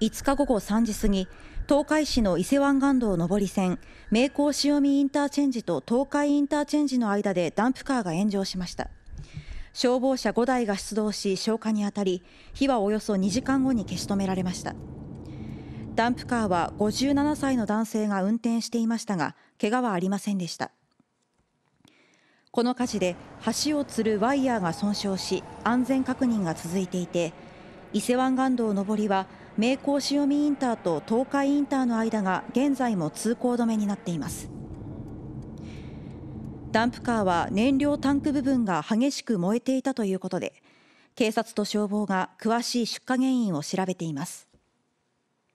5日午後3時過ぎ東海市の伊勢湾岸道上り線名港潮見インターチェンジと東海インターチェンジの間でダンプカーが炎上しました。消防車5台が出動し消火にあたり火はおよそ2時間後に消し止められました。ダンプカーは57歳の男性が運転していましたが怪我はありませんでした。この火事で橋を吊るワイヤーが損傷し安全確認が続いていて伊勢湾岸道上りは名港潮見インターと東海インターの間が現在も通行止めになっています。ダンプカーは燃料タンク部分が激しく燃えていたということで警察と消防が詳しい出火原因を調べています。